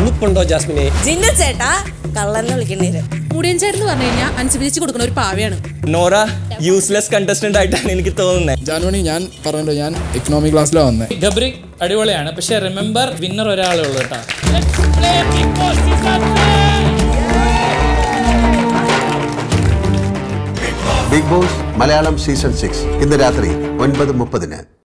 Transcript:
ഉളുപ്പുണ്ടോ ജാസ്മിനെ? ജിന്ന ചേട്ടാ കള്ളന്ന് വിളിക്കണേര് മുടിയൻ ചേട്ടൻ എന്ന് പറഞ്ഞു കഴിഞ്ഞാൽ അനുസരിച്ച് കൊടുക്കുന്ന ഒരു പാവയാണ്. നോറ യൂസ്ലെസ് കണ്ടസ്റ്റന്റ് ആയിട്ടാണ് എനിക്ക് തോന്നുന്നത് ജാനുവണി ഞാൻ പറഞ്ഞല്ലോ ഞാൻ എക്കണോമിക് ക്ലാസ്സിലാണ് വന്നത് ഗബ്രി അടിപൊളിയാണ്. പക്ഷെ റിമെമ്പർ വിന്നർ ഒരാളേ ഉള്ളൂ കേട്ടോ. Bigg Boss Malayalam season six ഇന്ന് രാത്രി ഒൻപത് മുപ്പതിന്